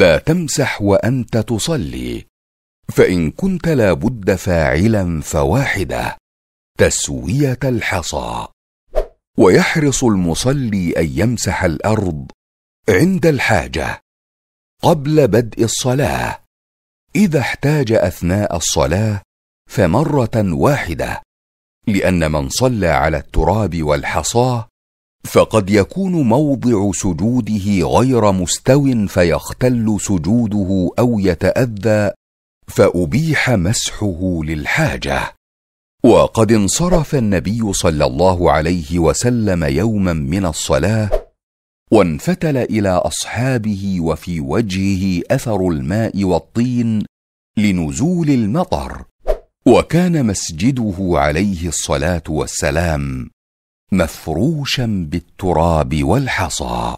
لا تمسح وأنت تصلي فإن كنت لابد فاعلا فواحدة تسوية الحصى. ويحرص المصلي أن يمسح الأرض عند الحاجة قبل بدء الصلاة. إذا احتاج أثناء الصلاة فمرة واحدة لأن من صلى على التراب والحصاه فقد يكون موضع سجوده غير مستو فيختل سجوده أو يتأذى فأبيح مسحه للحاجة. وقد انصرف النبي صلى الله عليه وسلم يوما من الصلاة وانفتل إلى أصحابه وفي وجهه أثر الماء والطين لنزول المطر وكان مسجده عليه الصلاة والسلام. مفروشا بالتراب والحصى.